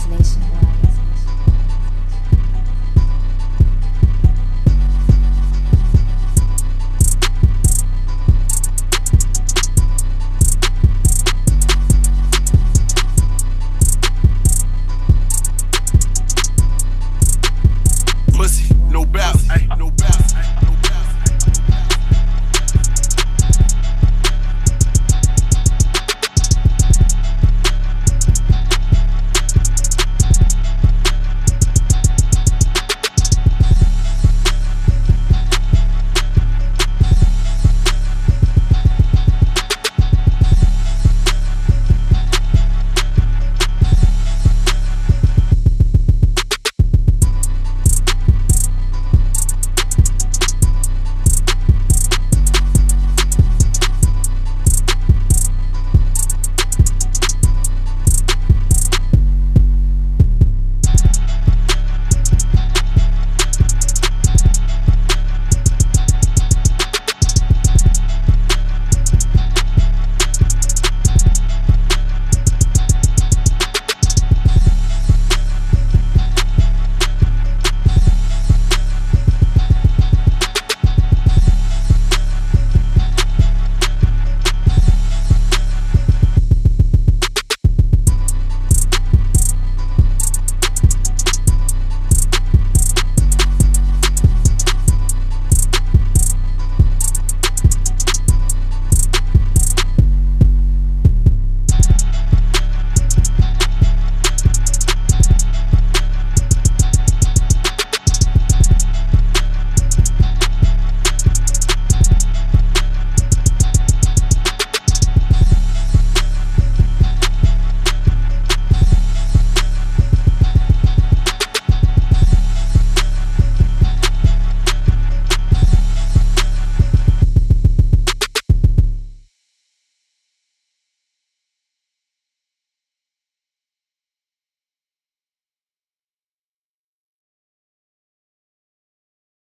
Translation World.